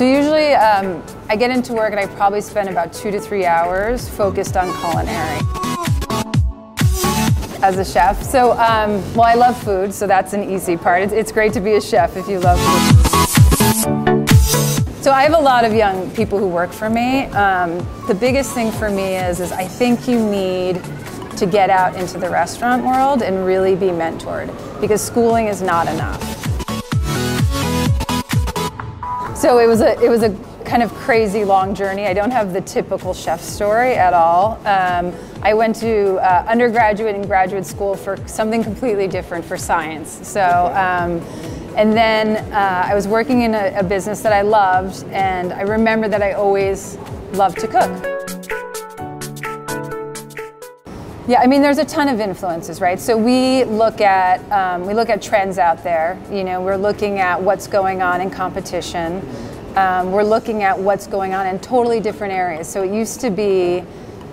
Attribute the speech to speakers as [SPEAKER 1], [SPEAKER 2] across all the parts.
[SPEAKER 1] So usually um, I get into work and I probably spend about two to three hours focused on culinary as a chef. So, um, well, I love food, so that's an easy part. It's, it's great to be a chef if you love food. So I have a lot of young people who work for me. Um, the biggest thing for me is, is I think you need to get out into the restaurant world and really be mentored because schooling is not enough. So it was a, it was a kind of crazy long journey. I don't have the typical chef story at all. Um, I went to uh, undergraduate and graduate school for something completely different for science. So, um, and then uh, I was working in a, a business that I loved, and I remember that I always loved to cook. Yeah, I mean, there's a ton of influences, right? So we look at um, we look at trends out there. You know, we're looking at what's going on in competition. Um, we're looking at what's going on in totally different areas. So it used to be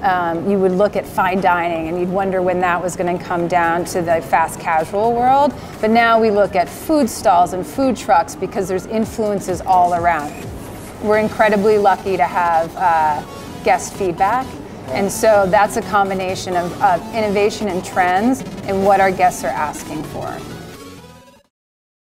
[SPEAKER 1] um, you would look at fine dining and you'd wonder when that was going to come down to the fast casual world. But now we look at food stalls and food trucks because there's influences all around. We're incredibly lucky to have uh, guest feedback and so that's a combination of, of innovation and trends and what our guests are asking for.